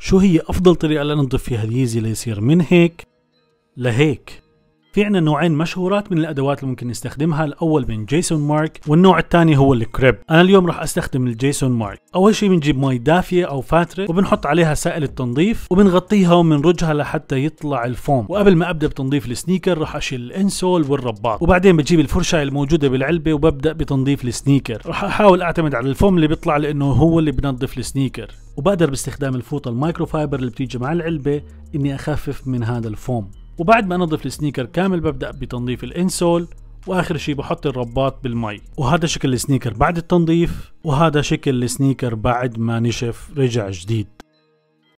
شو هي أفضل طريقة لننظف فيها ال Yeezy ليصير من هيك لهيك؟ في عنا نوعين مشهورات من الأدوات اللي ممكن نستخدمها. الأول من Jason Markk والنوع الثاني هو ال Crep أنا اليوم راح أستخدم ال Jason Markk. أول شيء بنجيب مي دافية أو فاترة وبنحط عليها سائل التنظيف وبنغطيها وبنرجها لحتى يطلع الفوم. وقبل ما أبدأ بتنظيف ال sneaker راح أشيل ال insole والرباط. وبعدين بجيب الفرشه الموجودة بالعلبة وببدأ بتنظيف ال sneaker. راح أحاول أعتمد على الفوم اللي بيطلع لأنه هو اللي بنظف ال sneaker. وبقدر باستخدام الفوطة المايكرو فايبر اللي بتيجي مع العلبة إني أخفف من هذا الفوم. وبعد ما انظف ال sneaker كامل ببدأ بتنظيف ال insole وآخر شي بحط الرباط بالمي. وهذا شكل ال sneaker بعد التنظيف وهذا شكل ال sneaker بعد ما نشف رجع جديد.